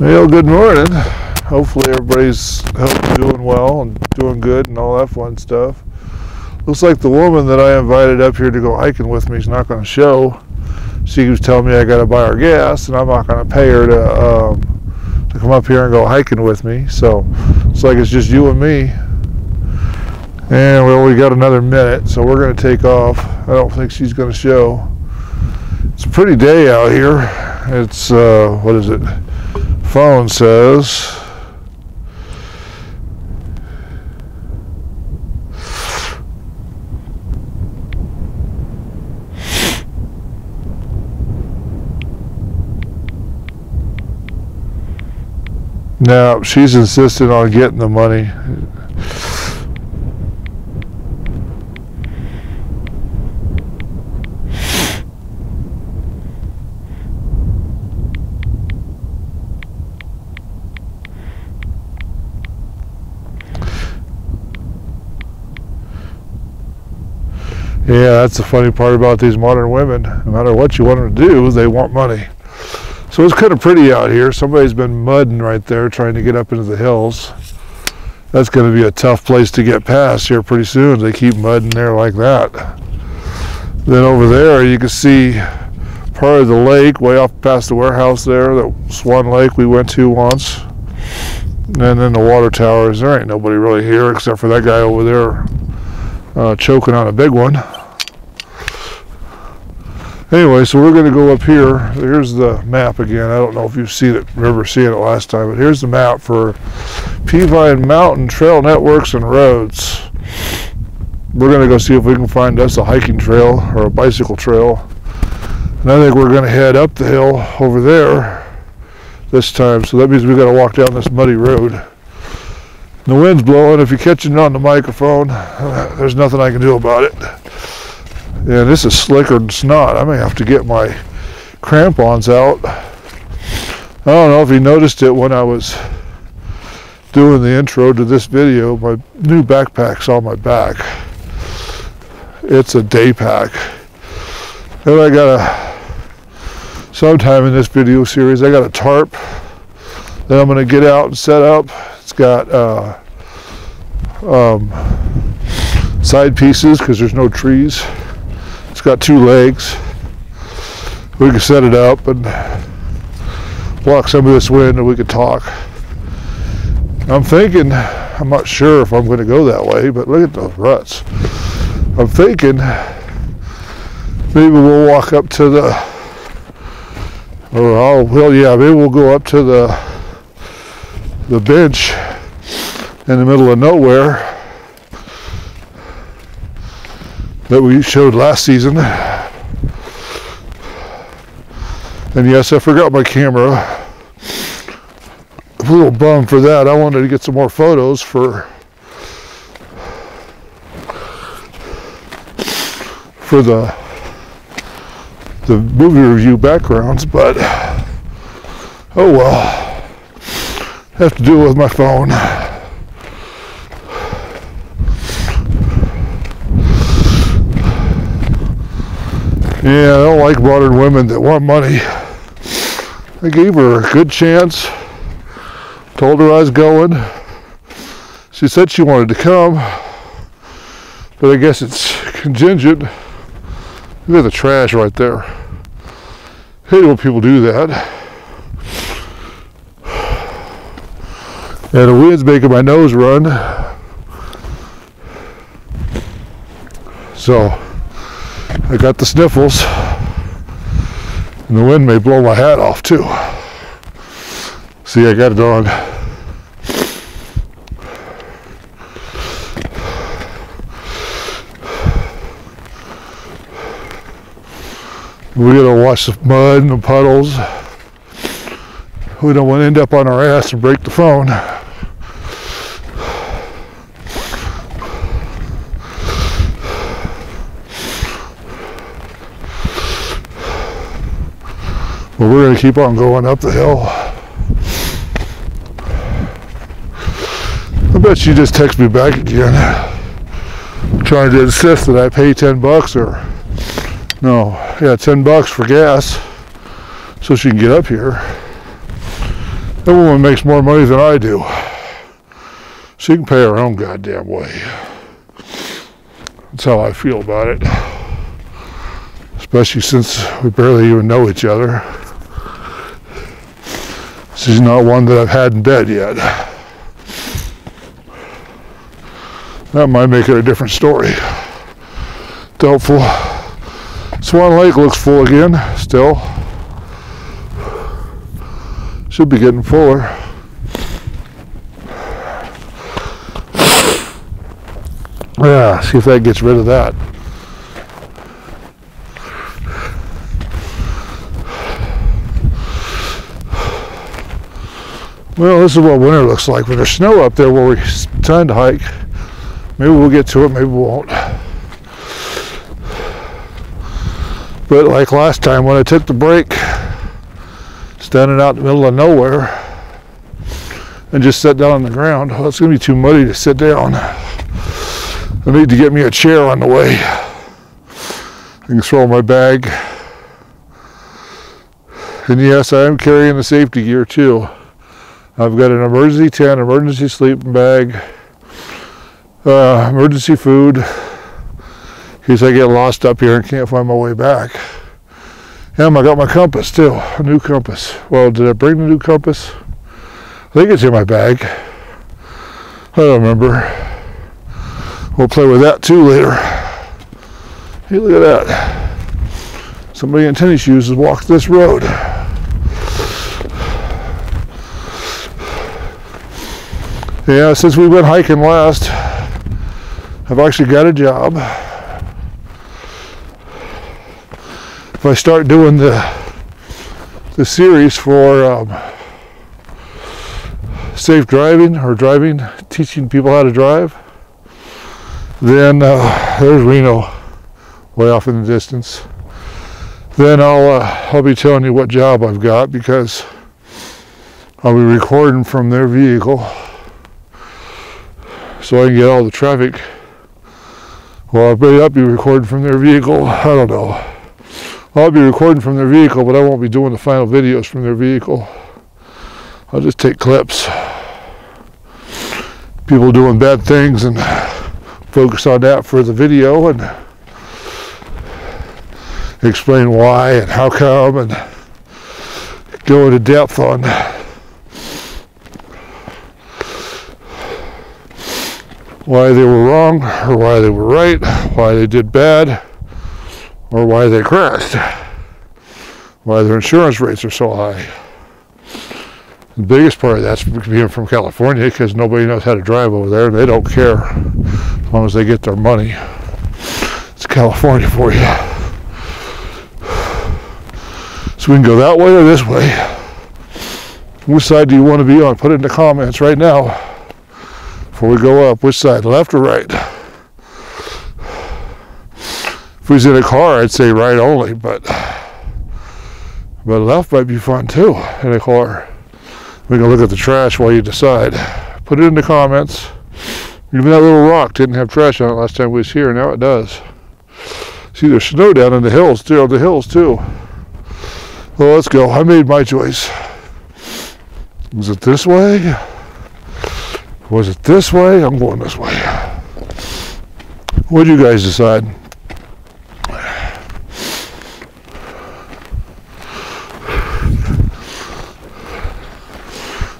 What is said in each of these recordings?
Well, good morning. Hopefully everybody's doing well and doing good and all that fun stuff. Looks like the woman that I invited up here to go hiking with me is not going to show. She was telling me I got to buy her gas, and I'm not going to pay her to um, to come up here and go hiking with me. So it's like it's just you and me. And we got another minute, so we're going to take off. I don't think she's going to show. It's a pretty day out here. It's uh, what is it? Phone says Now she's insisting on getting the money. Yeah, that's the funny part about these modern women. No matter what you want them to do, they want money. So it's kind of pretty out here. Somebody's been mudding right there trying to get up into the hills. That's going to be a tough place to get past here pretty soon. They keep mudding there like that. Then over there you can see part of the lake way off past the warehouse there, that Swan Lake we went to once. And then the water towers. There ain't nobody really here except for that guy over there uh, choking on a big one anyway, so we're going to go up here. Here's the map again. I don't know if you've seen it, remember seeing it last time, but here's the map for Peavine Mountain Trail Networks and Roads. We're going to go see if we can find us a hiking trail or a bicycle trail. And I think we're going to head up the hill over there this time. So that means we've got to walk down this muddy road. The wind's blowing. If you're catching it on the microphone, there's nothing I can do about it. Yeah, this is slicker than snot. I may have to get my crampons out. I don't know if you noticed it when I was doing the intro to this video. My new backpack's on my back. It's a day pack. And I got a, sometime in this video series, I got a tarp that I'm going to get out and set up. It's got uh, um, side pieces because there's no trees. It's got two legs. We can set it up and block some of this wind and we could talk. I'm thinking, I'm not sure if I'm going to go that way, but look at those ruts. I'm thinking maybe we'll walk up to the, or I'll, well, yeah, maybe we'll go up to the, the bench in the middle of nowhere that we showed last season. And yes, I forgot my camera. a little bummed for that. I wanted to get some more photos for for the the movie review backgrounds, but oh well. I Have to do it with my phone. Yeah, I don't like modern women that want money. I gave her a good chance. Told her I was going. She said she wanted to come. But I guess it's contingent. Look at the trash right there. I hate when people do that. And the wind's making my nose run. So I got the sniffles. And the wind may blow my hat off too. See, I got it on. We're gonna watch the mud and the puddles. We don't want to end up on our ass and break the phone. But we're going to keep on going up the hill. I bet she just texted me back again, trying to insist that I pay 10 bucks or, no, yeah, 10 bucks for gas so she can get up here. That woman makes more money than I do. She can pay her own goddamn way. That's how I feel about it. Especially since we barely even know each other. She's not one that I've had in bed yet. That might make it a different story. Doubtful. Swan Lake looks full again, still. Should be getting fuller. Yeah, see if that gets rid of that. Well, this is what winter looks like. When there's snow up there where we're trying to hike, maybe we'll get to it, maybe we won't. But like last time when I took the break, standing out in the middle of nowhere, and just sat down on the ground, well, it's going to be too muddy to sit down. I need to get me a chair on the way. I can throw my bag. And yes, I am carrying the safety gear too. I've got an emergency tent, emergency sleeping bag, uh, emergency food, in case I get lost up here and can't find my way back. And I got my compass too, a new compass. Well, did I bring the new compass? I think it's in my bag. I don't remember. We'll play with that too later. Hey, look at that. Somebody in tennis shoes has walked this road. Yeah, since we went hiking last, I've actually got a job. If I start doing the the series for um, safe driving or driving, teaching people how to drive, then uh, there's Reno, way off in the distance. Then I'll uh, I'll be telling you what job I've got because I'll be recording from their vehicle so I can get all the traffic. Well, I may not be recording from their vehicle. I don't know. I'll be recording from their vehicle, but I won't be doing the final videos from their vehicle. I'll just take clips. People doing bad things and focus on that for the video and explain why and how come and go into depth on why they were wrong or why they were right, why they did bad, or why they crashed, why their insurance rates are so high. The biggest part of that's being from California because nobody knows how to drive over there and they don't care as long as they get their money. It's California for you. So we can go that way or this way. Which side do you want to be on? Put it in the comments right now before we go up. Which side, left or right? If we was in a car, I'd say right only, but but left might be fun too in a car. We can look at the trash while you decide. Put it in the comments. Even that little rock didn't have trash on it last time we was here. Now it does. See, there's snow down in the hills too. The hills too. Well, let's go. I made my choice. Is it this way? Was it this way? I'm going this way. What do you guys decide?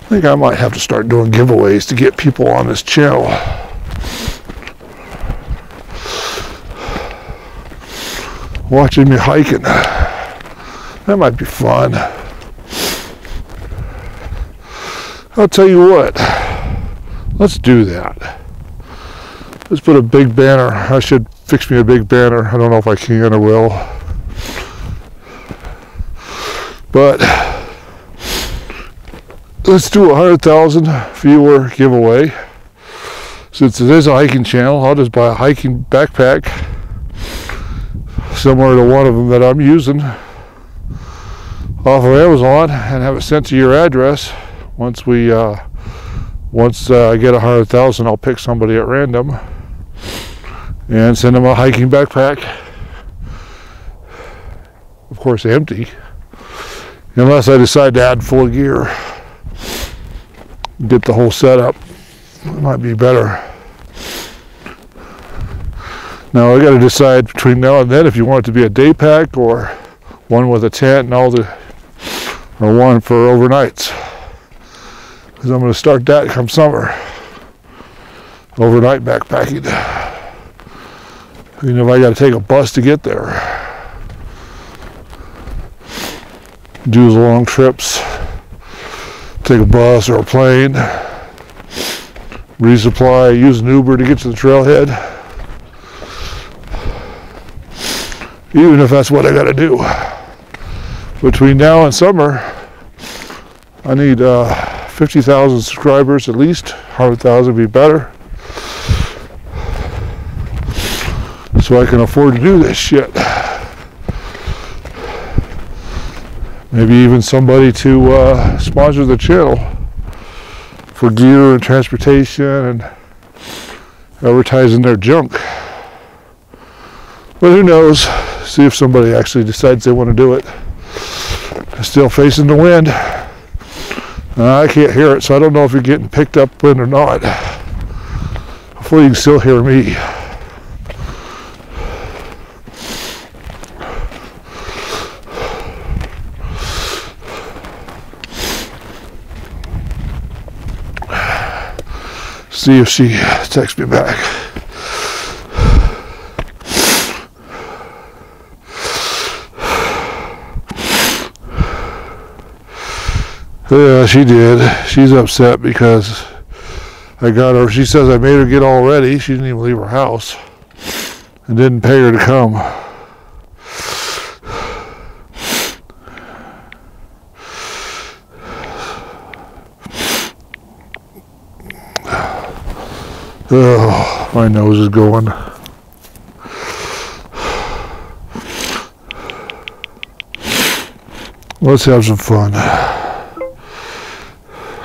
I think I might have to start doing giveaways to get people on this channel. Watching me hiking. That might be fun. I'll tell you what. Let's do that. Let's put a big banner. I should fix me a big banner. I don't know if I can or will. But let's do a hundred thousand viewer giveaway. Since it is a hiking channel, I'll just buy a hiking backpack similar to one of them that I'm using off of Amazon and have it sent to your address once we uh, once uh, I get a hundred thousand, I'll pick somebody at random and send them a hiking backpack. Of course, empty, unless I decide to add full gear. get the whole setup. It might be better. Now I got to decide between now and then if you want it to be a day pack or one with a tent and all the, or one for overnights. Because I'm going to start that come summer. Overnight backpacking. You know, if I got to take a bus to get there. Do the long trips. Take a bus or a plane. Resupply, use an Uber to get to the trailhead even if that's what I got to do. Between now and summer, I need uh, 50,000 subscribers at least. 100,000 would be better. So I can afford to do this shit. Maybe even somebody to uh, sponsor the channel for gear and transportation and advertising their junk. But who knows? see if somebody actually decides they want to do it. Still facing the wind. Uh, I can't hear it, so I don't know if you're getting picked up wind or not. Hopefully you can still hear me. See if she texts me back. Yeah, she did. She's upset because I got her. She says I made her get all ready. She didn't even leave her house and didn't pay her to come. Oh, my nose is going. Let's have some fun.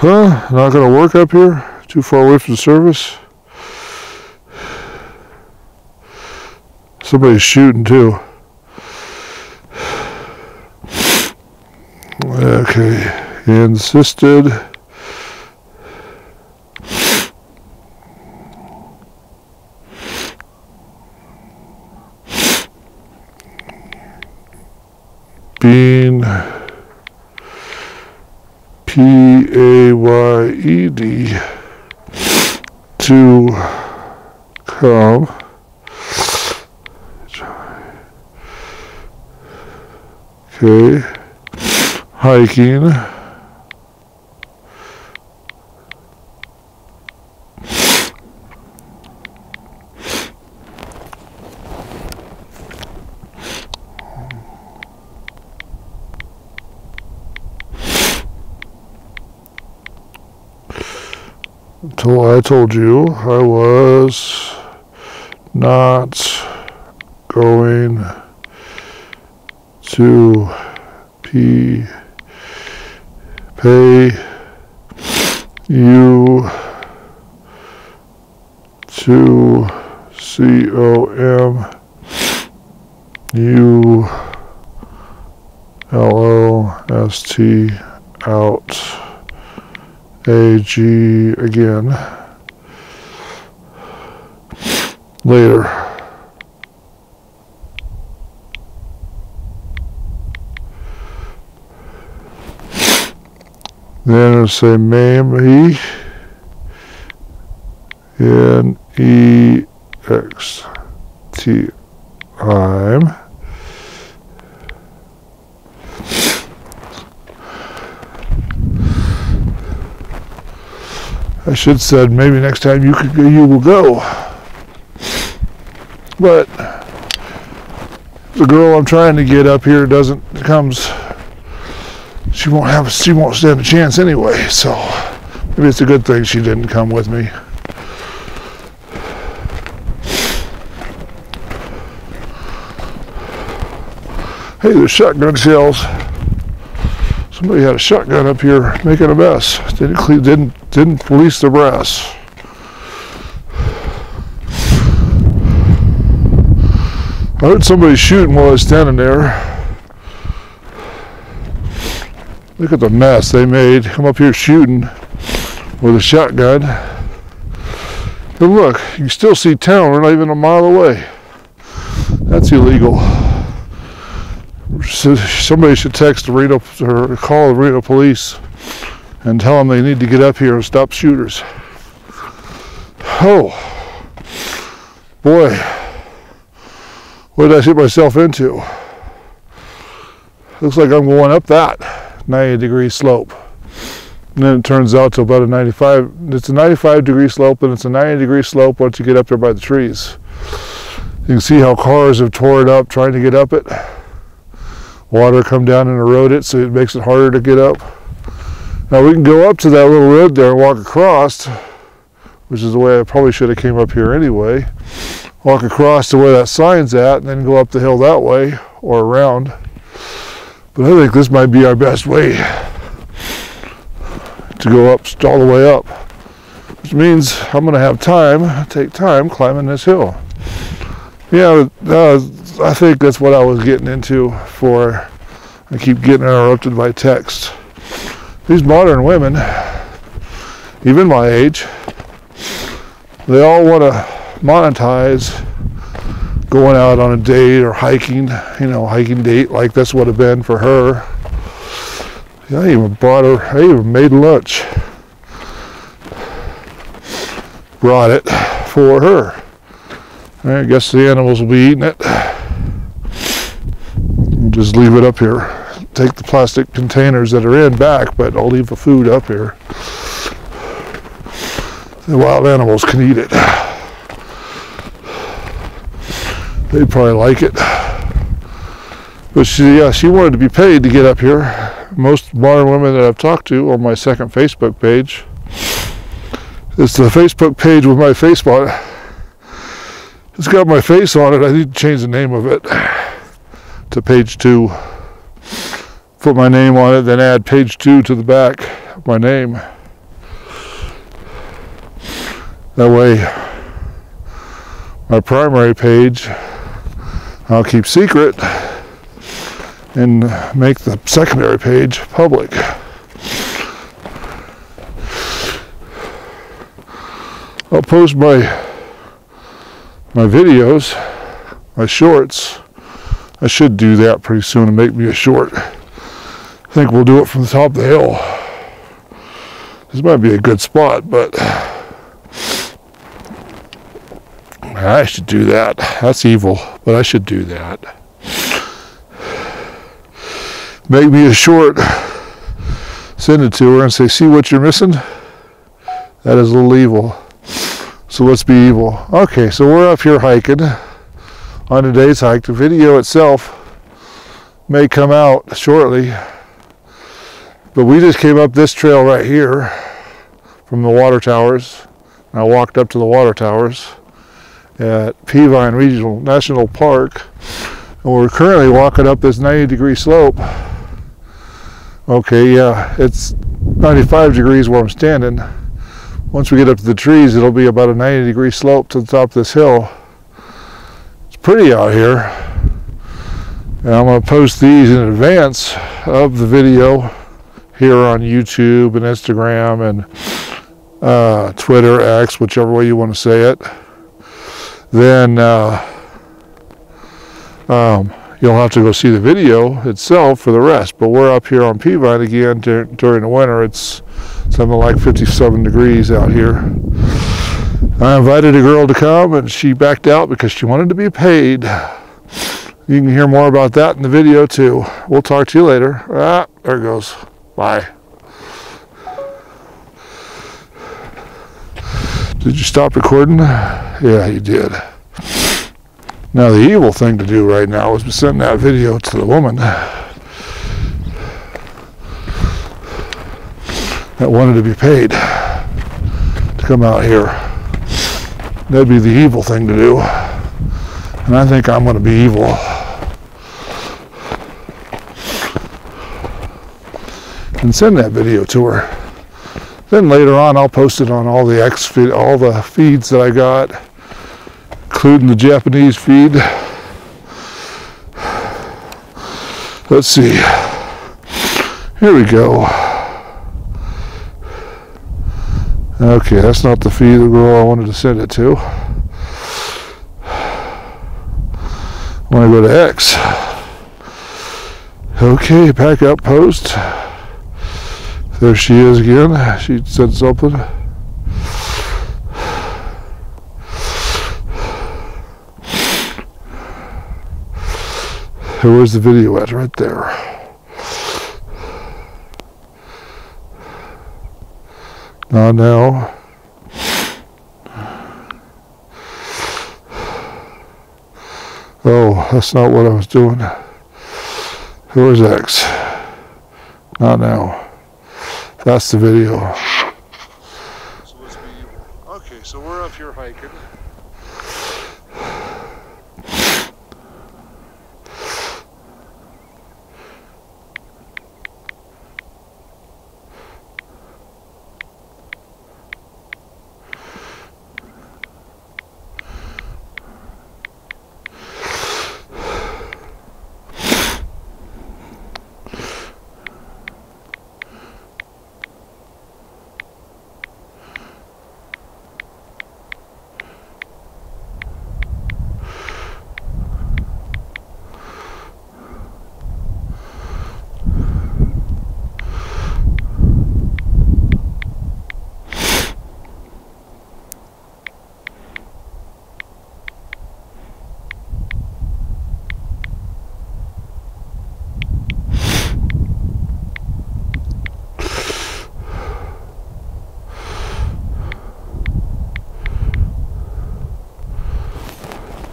Huh? Not going to work up here? Too far away from the service? Somebody's shooting too. Okay. Insisted. Being P A Y E D to come. Okay, hiking. Until I told you I was not going to pay you to C O M U L O S T out. AG again. Later. Then I'll say MAME N E X T I'm I should said maybe next time you could you will go. But the girl I'm trying to get up here doesn't comes. She won't have. She won't stand a chance anyway. So maybe it's a good thing she didn't come with me. Hey, there's shotgun shells. Somebody had a shotgun up here making a mess. Didn't clean, didn't didn't police the brass. I heard somebody shooting while I was standing there. Look at the mess they made. Come up here shooting with a shotgun. But look, you can still see town. We're not even a mile away. That's illegal. Somebody should text the Reno or call the Reno police and tell them they need to get up here and stop shooters. Oh, boy, what did I get myself into? Looks like I'm going up that 90 degree slope. And then it turns out to about a 95, it's a 95 degree slope and it's a 90 degree slope once you get up there by the trees. You can see how cars have tore it up trying to get up it. Water come down and erode it so it makes it harder to get up. Now we can go up to that little road there and walk across, which is the way I probably should have came up here anyway. Walk across to where that sign's at and then go up the hill that way or around. But I think this might be our best way to go up all the way up, which means I'm going to have time, take time climbing this hill. Yeah, I think that's what I was getting into for. I keep getting interrupted by text. These modern women, even my age, they all want to monetize going out on a date or hiking, you know, hiking date like this would have been for her. I even brought her, I even made lunch. Brought it for her. I guess the animals will be eating it. Just leave it up here. Take the plastic containers that are in back, but I'll leave the food up here. The wild animals can eat it. They'd probably like it. But she, yeah, she wanted to be paid to get up here most modern women that I've talked to on my second Facebook page. It's the Facebook page with my face on it. It's got my face on it. I need to change the name of it to page two. Put my name on it, then add page two to the back my name. That way, my primary page I'll keep secret and make the secondary page public. I'll post my my videos, my shorts. I should do that pretty soon and make me a short. I think we'll do it from the top of the hill. This might be a good spot, but I should do that. That's evil, but I should do that make me a short, send it to her and say, see what you're missing? That is a little evil. So let's be evil. Okay, so we're up here hiking on today's hike. The video itself may come out shortly, but we just came up this trail right here from the water towers. And I walked up to the water towers at Peavine Regional National Park, and we're currently walking up this 90 degree slope Okay, yeah, it's 95 degrees where I'm standing. Once we get up to the trees, it'll be about a 90 degree slope to the top of this hill. It's pretty out here. And I'm to post these in advance of the video here on YouTube and Instagram and uh, Twitter, X, whichever way you want to say it. Then uh, um, you'll have to go see the video itself for the rest. But we're up here on Peavine again dur- during the winter. It's something like 57 degrees out here. I invited a girl to come and she backed out because she wanted to be paid. You can hear more about that in the video too. We'll talk to you later. Ah, there it goes. Bye. Did you stop recording? Yeah, you did. Now the evil thing to do right now is to send that video to the woman that wanted to be paid to come out here. That'd be the evil thing to do. And I think I'm going to be evil. And send that video to her. Then later on I'll post it on all the X feed, all the feeds that I got including the Japanese feed. Let's see. Here we go. Okay, that's not the feed the girl I wanted to send it to. I want to go to X. Okay, pack up post. There she is again. She said something. Where's the video at? Right there. Not now. Oh, that's not what I was doing. Where's X? Not now. That's the video. So Okay, so we're up here hiking.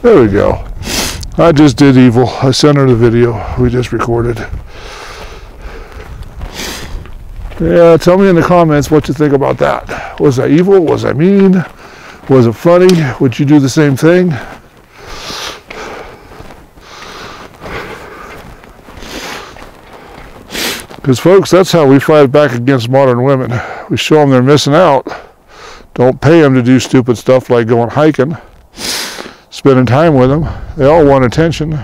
There we go. I just did evil. I sent her the video we just recorded. Yeah, tell me in the comments what you think about that. Was I evil? Was I mean? Was it funny? Would you do the same thing? Because, folks, that's how we fight back against modern women. We show them they're missing out. Don't pay them to do stupid stuff like going hiking spending time with them. They all want attention.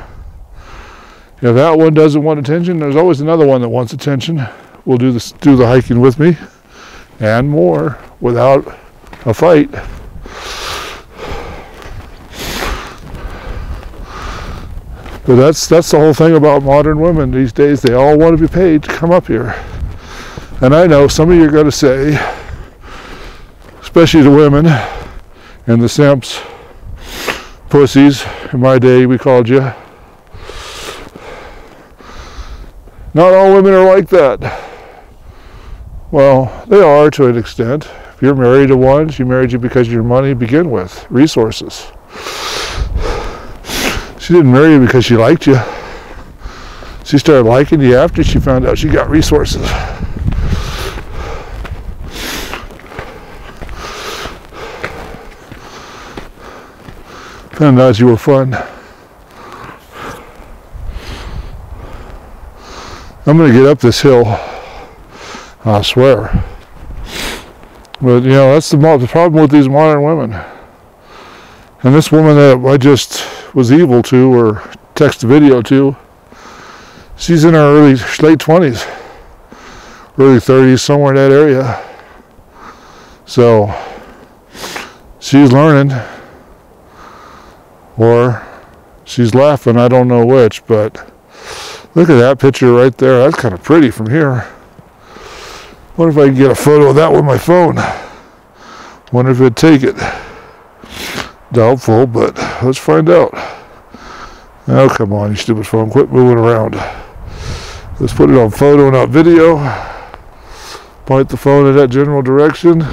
If that one doesn't want attention, there's always another one that wants attention. Will do the do the hiking with me, and more without a fight. But that's that's the whole thing about modern women these days. They all want to be paid to come up here. And I know some of you are going to say, especially the women and the simps, pussies. In my day, we called you. Not all women are like that. Well, they are to an extent. If you're married to one, she married you because of your money to begin with, resources. She didn't marry you because she liked you. She started liking you after she found out she got resources. Found out you were fun. I'm going to get up this hill. I swear. But, you know, that's the, the problem with these modern women. And this woman that I just was evil to or text video to, she's in her early, late 20s, early 30s, somewhere in that area. So, she's learning or she's laughing, I don't know which, but look at that picture right there. That's kind of pretty from here. Wonder if I can get a photo of that with my phone. Wonder if it'd take it. Doubtful, but let's find out. Oh, come on, you stupid phone. Quit moving around. Let's put it on photo, not video. Point the phone in that general direction.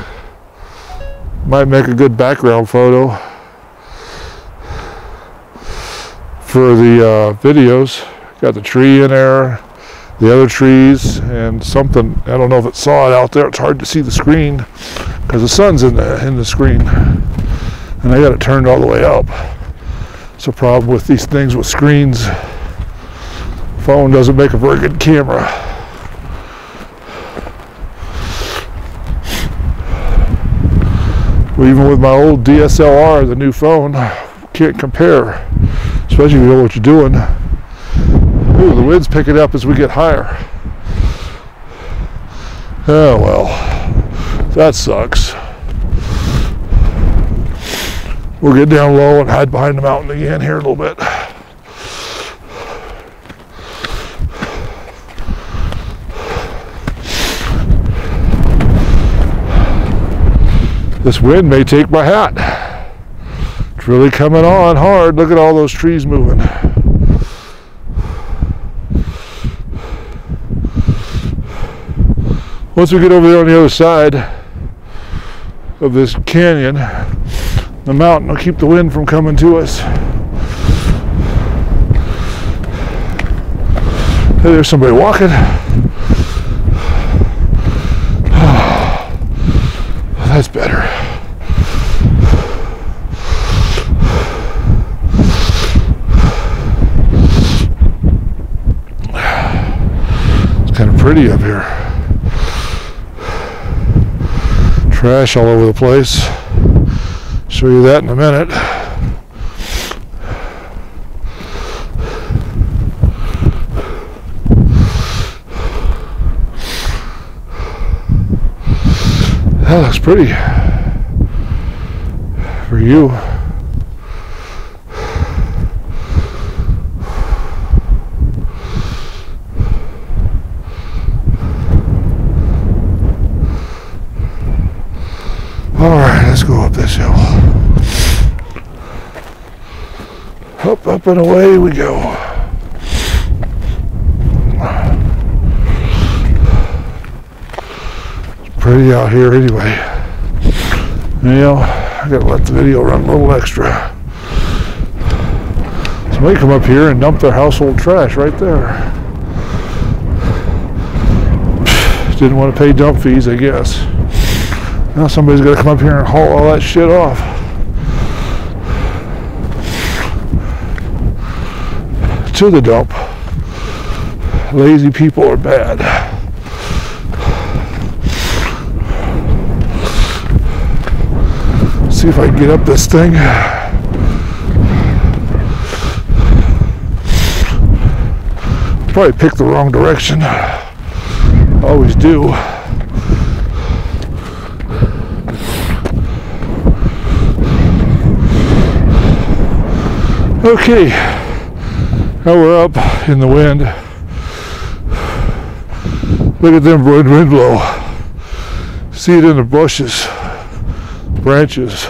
Might make a good background photo. For the uh, videos. Got the tree in there, the other trees, and something. I don't know if it saw it out there. It's hard to see the screen because the sun's in the in the screen, and I got it turned all the way up. It's a problem with these things with screens. Phone doesn't make a very good camera. even with my old DSLR, the new phone, can't compare especially if you know what you're doing. Ooh, the wind's picking up as we get higher. Oh well, that sucks. We'll get down low and hide behind the mountain again here a little bit. This wind may take my hat. It's really coming on hard. Look at all those trees moving. Once we get over there on the other side of this canyon, the mountain will keep the wind from coming to us. Hey, there's somebody walking. That's better. It's kind of pretty up here. Trash all over the place. Show you that in a minute. That looks pretty for you. All right, let's go up this hill. Up, up, and away we go. It's pretty out here anyway. Know, I gotta let the video run a little extra. Somebody come up here and dump their household trash right there. Didn't want to pay dump fees, I guess. Now somebody's got to come up here and haul all that shit off. To the dump. Lazy people are bad. See if I can get up this thing. Probably picked the wrong direction. Always do. Okay, now we're up in the wind. Look at them wind, wind blow. See it in the bushes, branches.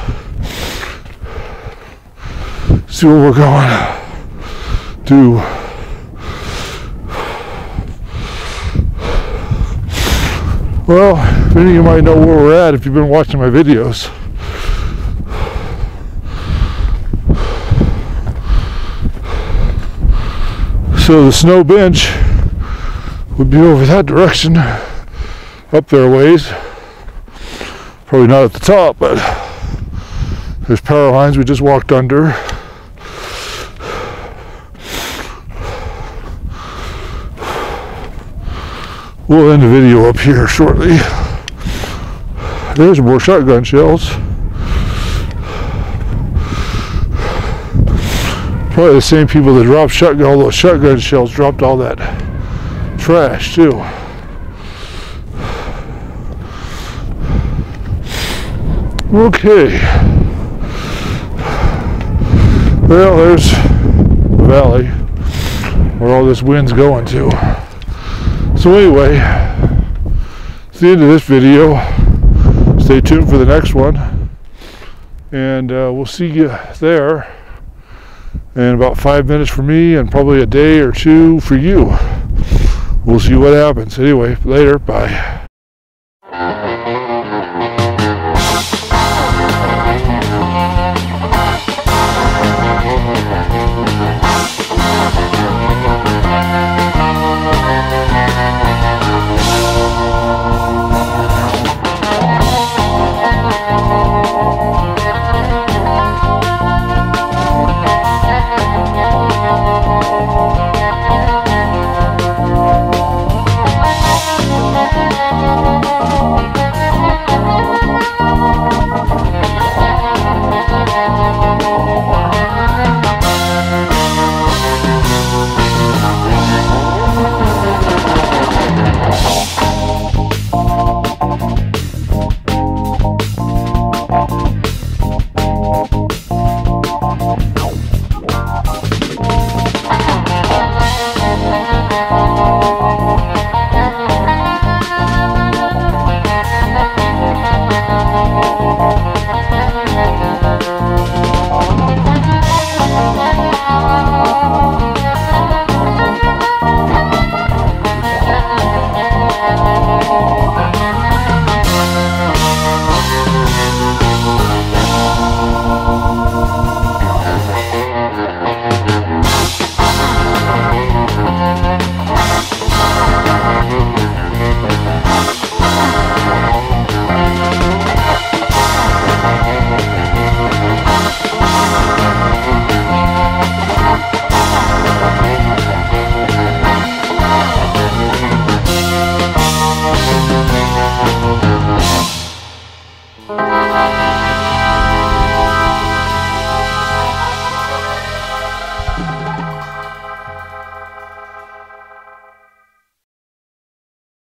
See where we're going to. Well, many of you might know where we're at if you've been watching my videos. So the snow bench would be over that direction, up there ways. Probably not at the top, but there's power lines we just walked under. We'll end the video up here shortly. There's more shotgun shells. Probably the same people that dropped shotgun, all those shotgun shells dropped all that trash too. Okay. Well, there's the valley where all this wind's going to. So anyway, it's the end of this video. Stay tuned for the next one. And uh, we'll see you there in about five minutes for me and probably a day or two for you. We'll see what happens. Anyway, later. Bye.